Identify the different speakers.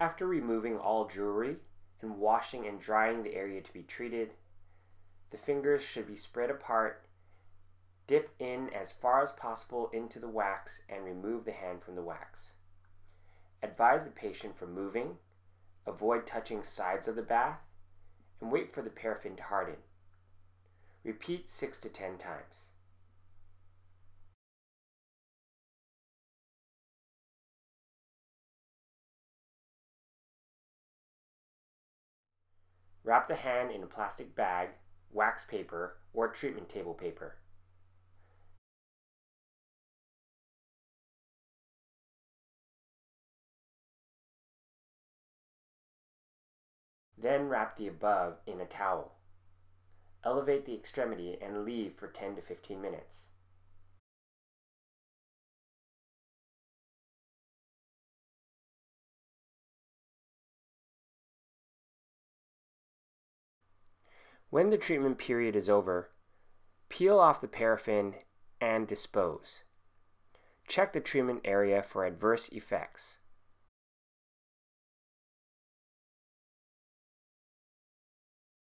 Speaker 1: After removing all jewelry and washing and drying the area to be treated, the fingers should be spread apart. Dip in as far as possible into the wax and remove the hand from the wax. Advise the patient from moving, avoid touching sides of the bath, and wait for the paraffin to harden. Repeat 6 to 10 times. Wrap the hand in a plastic bag, wax paper, or treatment table paper. Then wrap the above in a towel. Elevate the extremity and leave for 10 to 15 minutes. When the treatment period is over, peel off the paraffin and dispose. Check the treatment area for adverse effects.